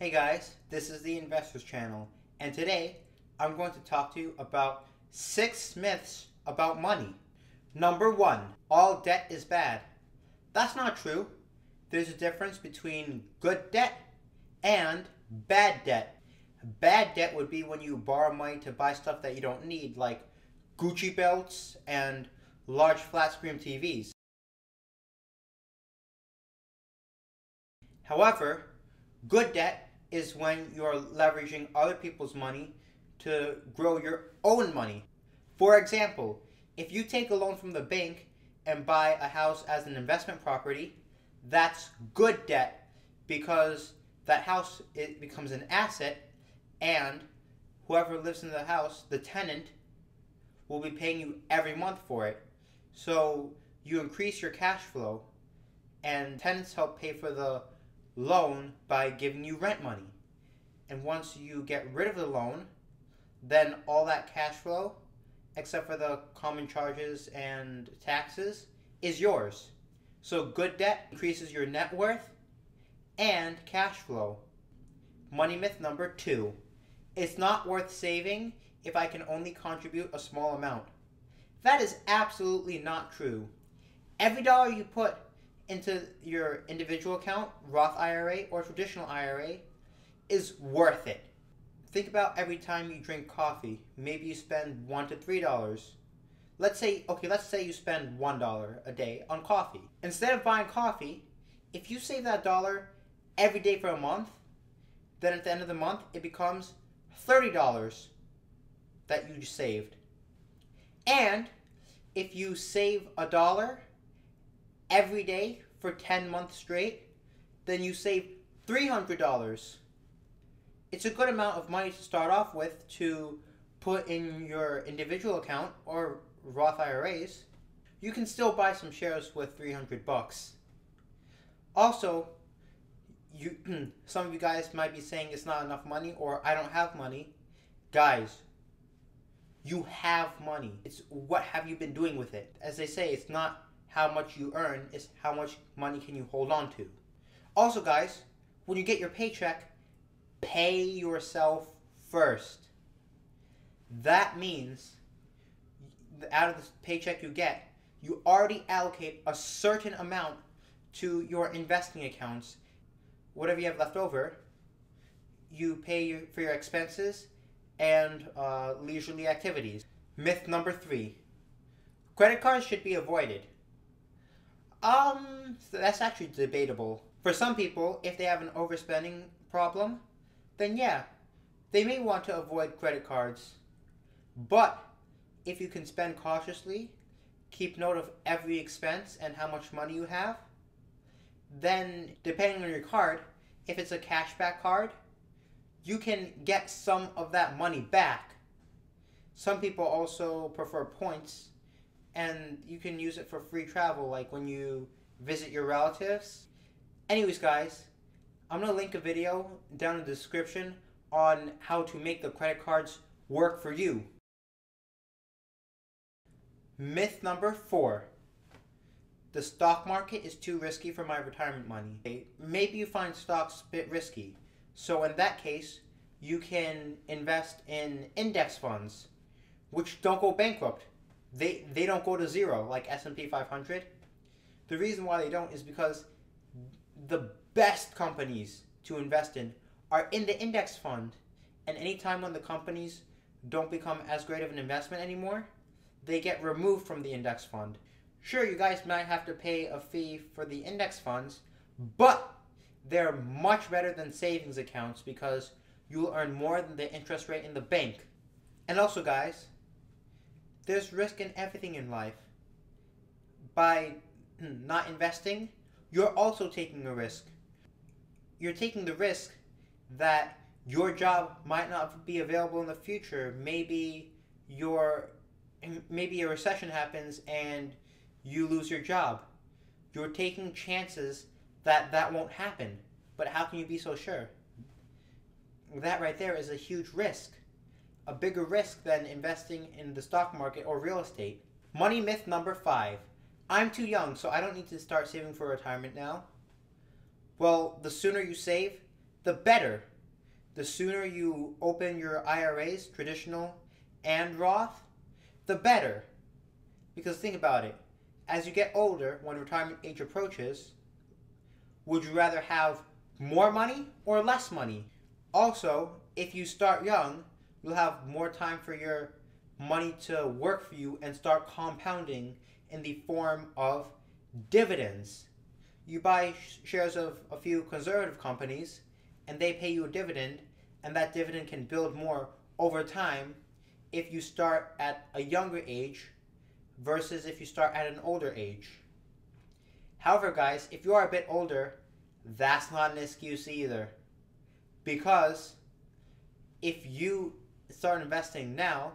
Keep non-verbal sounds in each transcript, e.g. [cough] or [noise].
Hey guys, this is the Investors Channel, and today I'm going to talk to you about six myths about money. Number one, all debt is bad. That's not true. There's a difference between good debt and bad debt. Bad debt would be when you borrow money to buy stuff that you don't need, like Gucci belts and large flat screen TVs. However, good debt is when you're leveraging other people's money to grow your own money. For example, if you take a loan from the bank and buy a house as an investment property, that's good debt because that house it becomes an asset and whoever lives in the house, the tenant, will be paying you every month for it. So you increase your cash flow and tenants help pay for the loan by giving you rent money. And once you get rid of the loan, then all that cash flow, except for the common charges and taxes, is yours. So good debt increases your net worth and cash flow. Money myth number two. It's not worth saving if I can only contribute a small amount. That is absolutely not true. Every dollar you put into your individual account, Roth IRA or traditional IRA, is worth it. Think about every time you drink coffee. Maybe you spend one to three dollars. Let's say, okay, let's say you spend one dollar a day on coffee. Instead of buying coffee, if you save that dollar every day for a month, then at the end of the month it becomes thirty dollars that you saved. And if you save a dollar every day for 10 months straight, then you save $300. It's a good amount of money to start off with to put in your individual account or Roth IRAs. You can still buy some shares with 300 bucks. Also, you [clears throat] some of you guys might be saying it's not enough money or I don't have money. Guys, you have money. It's what have you been doing with it? As they say, it's not how much you earn, it's how much money can you hold on to. Also, guys, when you get your paycheck, pay yourself first. That means out of the paycheck you get, you already allocate a certain amount to your investing accounts. Whatever you have left over, you pay for your expenses and uh, leisurely activities. Myth number three credit cards should be avoided. Um, that's actually debatable. For some people, if they have an overspending problem, then yeah, they may want to avoid credit cards. But if you can spend cautiously, keep note of every expense and how much money you have, then depending on your card, if it's a cashback card, you can get some of that money back. Some people also prefer points, and you can use it for free travel, like when you visit your relatives. Anyways, guys, I'm going to link a video down in the description on how to make the credit cards work for you. Myth number four. The stock market is too risky for my retirement money. Maybe you find stocks a bit risky. So in that case, you can invest in index funds, which don't go bankrupt. They they don't go to zero like S&P 500. The reason why they don't is because the best companies to invest in are in the index fund. And anytime when the companies don't become as great of an investment anymore, they get removed from the index fund. Sure, you guys might have to pay a fee for the index funds, but they're much better than savings accounts because you'll earn more than the interest rate in the bank. And also, guys, there's risk in everything in life. By not investing, you're also taking a risk. You're taking the risk that your job might not be available in the future. Maybe your maybe a recession happens and you lose your job. You're taking chances that that won't happen. But how can you be so sure? That right there is a huge risk. A bigger risk than investing in the stock market or real estate. Money myth number five. I'm too young, so I don't need to start saving for retirement now. Well, the sooner you save, the better. The sooner you open your IRAs, traditional and Roth, the better. Because think about it. As you get older, when retirement age approaches, would you rather have more money or less money? Also, if you start young, you'll have more time for your money to work for you and start compounding in the form of dividends. You buy shares of a few conservative companies and they pay you a dividend, and that dividend can build more over time if you start at a younger age versus if you start at an older age. However, guys, if you are a bit older, that's not an excuse either. Because if you start investing now,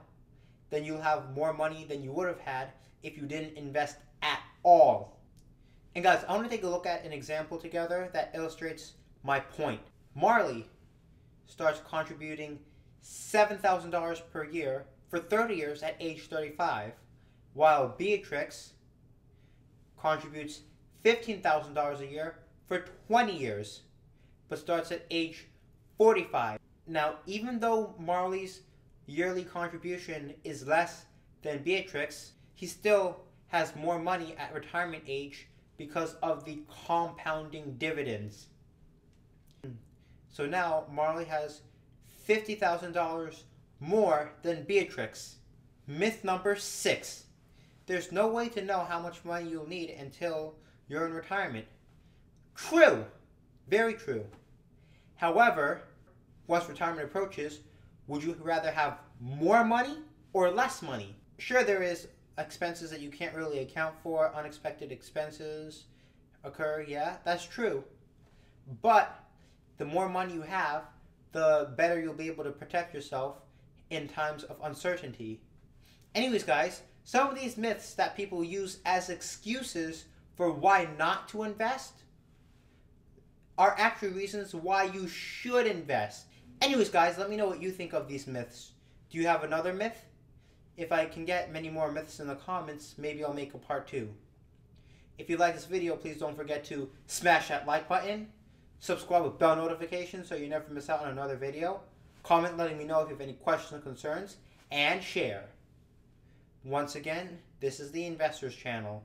then you'll have more money than you would have had if you didn't invest at all. And guys, I want to take a look at an example together that illustrates my point. Marley starts contributing $7,000 per year for 30 years at age 35, while Beatrix contributes $15,000 a year for 20 years, but starts at age 45. Now, even though Marley's yearly contribution is less than Beatrix, he still has more money at retirement age because of the compounding dividends. So now Marley has $50,000 more than Beatrix. Myth number six. There's no way to know how much money you'll need until you're in retirement. True. Very true. However, once retirement approaches, would you rather have more money or less money? Sure, there is expenses that you can't really account for, unexpected expenses occur, yeah, that's true. But the more money you have, the better you'll be able to protect yourself in times of uncertainty. Anyways, guys, some of these myths that people use as excuses for why not to invest are actually reasons why you should invest. Anyways, guys, let me know what you think of these myths. Do you have another myth? If I can get many more myths in the comments, maybe I'll make a part two. If you like this video, please don't forget to smash that like button, subscribe with bell notifications so you never miss out on another video, comment letting me know if you have any questions or concerns, and share. Once again, this is the Investors Channel.